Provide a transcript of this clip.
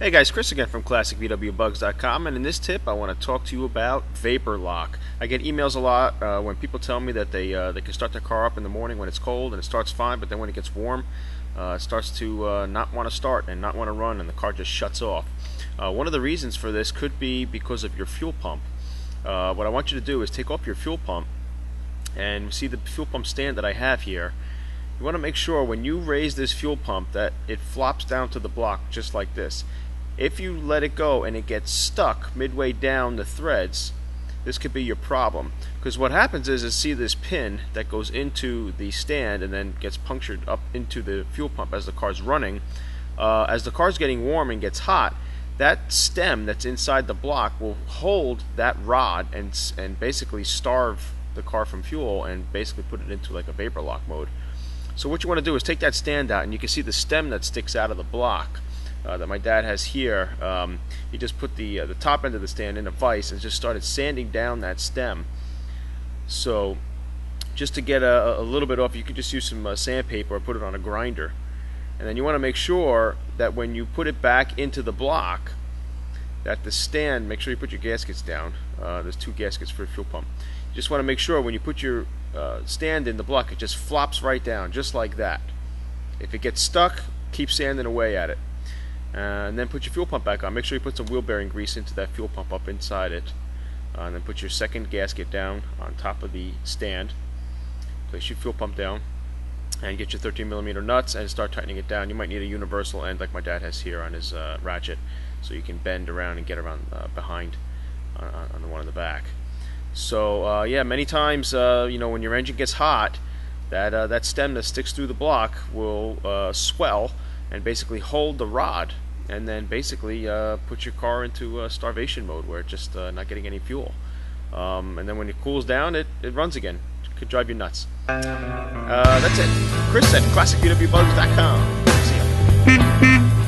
Hey guys, Chris again from ClassicVWBugs.com, and in this tip, I want to talk to you about vapor lock. I get emails a lot uh, when people tell me that they uh, they can start their car up in the morning when it's cold and it starts fine, but then when it gets warm, uh, it starts to uh, not want to start and not want to run, and the car just shuts off. Uh, one of the reasons for this could be because of your fuel pump. Uh, what I want you to do is take off your fuel pump, and see the fuel pump stand that I have here. You want to make sure when you raise this fuel pump that it flops down to the block just like this. If you let it go and it gets stuck midway down the threads, this could be your problem. Because what happens is, is see this pin that goes into the stand and then gets punctured up into the fuel pump as the car's running. Uh, as the car's getting warm and gets hot, that stem that's inside the block will hold that rod and and basically starve the car from fuel and basically put it into like a vapor lock mode. So what you want to do is take that stand out and you can see the stem that sticks out of the block uh, that my dad has here, um, he just put the uh, the top end of the stand in a vise and just started sanding down that stem. So just to get a, a little bit off, you can just use some uh, sandpaper or put it on a grinder. And then you want to make sure that when you put it back into the block, that the stand, make sure you put your gaskets down. Uh, there's two gaskets for a fuel pump. You just want to make sure when you put your uh, stand in the block, it just flops right down, just like that. If it gets stuck, keep sanding away at it. Uh, and then put your fuel pump back on. Make sure you put some wheel bearing grease into that fuel pump up inside it. Uh, and then put your second gasket down on top of the stand. Place your fuel pump down and get your 13 millimeter nuts and start tightening it down. You might need a universal end like my dad has here on his uh, ratchet so you can bend around and get around behind on, on, the one in the back. So uh, yeah, many times uh, you know when your engine gets hot, that that stem that sticks through the block will swell and basically hold the rod and then basically uh, put your car into uh, starvation mode where it's just uh, not getting any fuel. Um, and then when it cools down, it, it runs again. It could drive you nuts. Uh, that's it. Chris at ClassicVWBugs.com. See ya.